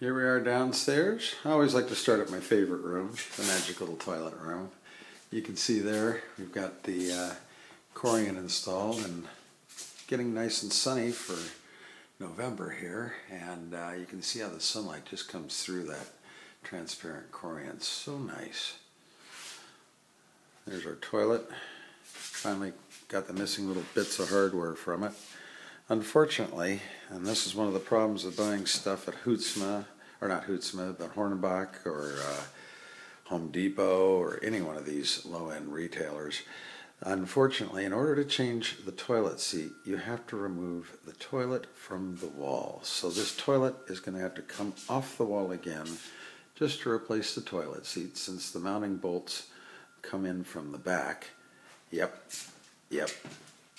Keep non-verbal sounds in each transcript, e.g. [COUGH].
Here we are downstairs. I always like to start at my favorite room, the magic little toilet room. You can see there we've got the uh, Corian installed and getting nice and sunny for November here. And uh, you can see how the sunlight just comes through that transparent Corian. So nice. There's our toilet. Finally got the missing little bits of hardware from it. Unfortunately, and this is one of the problems of buying stuff at Hootsma, or not Hootsma, but Hornbach or uh, Home Depot or any one of these low-end retailers. Unfortunately, in order to change the toilet seat, you have to remove the toilet from the wall. So this toilet is going to have to come off the wall again just to replace the toilet seat since the mounting bolts come in from the back. Yep, yep,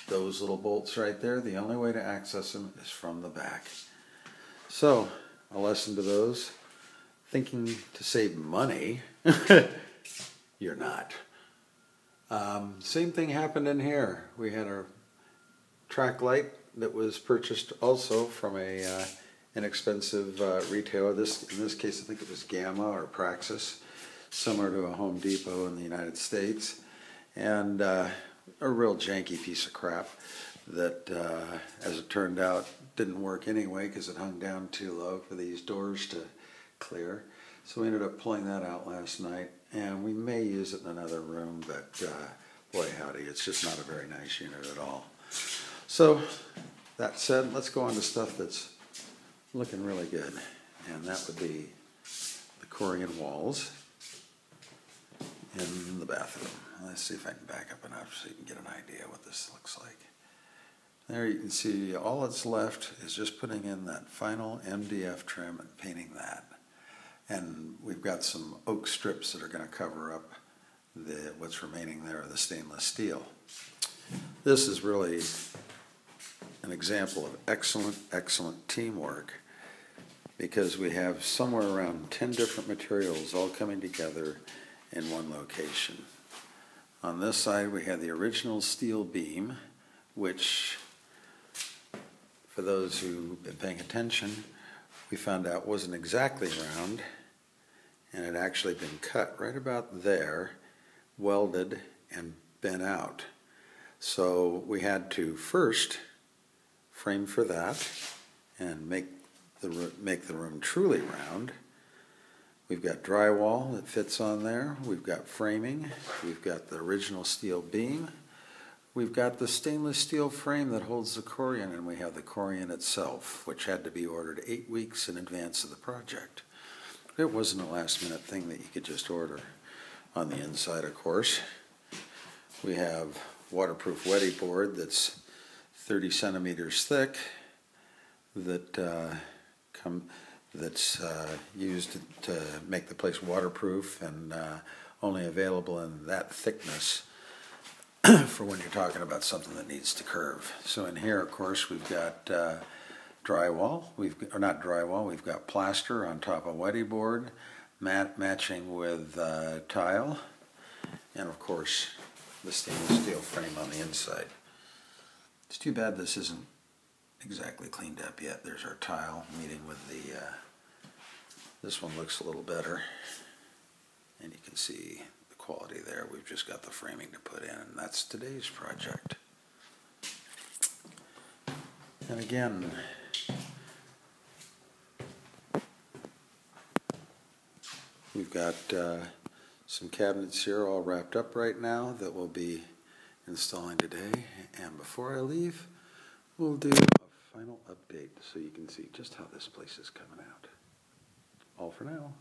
those little bolts right there, the only way to access them is from the back. So, a lesson to those thinking to save money, [LAUGHS] you're not. Um, same thing happened in here. We had a track light that was purchased also from a uh, inexpensive uh, retailer. This, in this case, I think it was Gamma or Praxis, similar to a Home Depot in the United States, and uh, a real janky piece of crap that, uh, as it turned out, didn't work anyway because it hung down too low for these doors to clear. So we ended up pulling that out last night, and we may use it in another room, but uh, boy howdy, it's just not a very nice unit at all. So that said, let's go on to stuff that's looking really good, and that would be the Corian walls in the bathroom. Let's see if I can back up enough so you can get an idea what this looks like. There you can see all that's left is just putting in that final MDF trim and painting that. And we've got some oak strips that are going to cover up the, what's remaining there of the stainless steel. This is really an example of excellent, excellent teamwork because we have somewhere around 10 different materials all coming together in one location. On this side, we have the original steel beam, which, for those who've been paying attention, we found out wasn't exactly round, and had actually been cut right about there, welded, and bent out. So we had to first frame for that and make the, make the room truly round. We've got drywall that fits on there. We've got framing. We've got the original steel beam. We've got the stainless steel frame that holds the Corian, and we have the Corian itself, which had to be ordered eight weeks in advance of the project. It wasn't a last minute thing that you could just order. On the inside, of course, we have waterproof Wedi board that's 30 centimeters thick that uh, come that's uh, used to make the place waterproof and uh, only available in that thickness [CLEARS THROAT] for when you're talking about something that needs to curve. So in here, of course, we've got uh, drywall, we've or not drywall, we've got plaster on top of Wedi board, mat matching with uh, tile, and of course the stainless steel frame on the inside. It's too bad this isn't exactly cleaned up yet. There's our tile meeting with the, uh, this one looks a little better. And you can see the quality there. We've just got the framing to put in, and that's today's project. And again, we've got uh, some cabinets here all wrapped up right now that we'll be installing today. And before I leave, we'll do final update so you can see just how this place is coming out. All for now.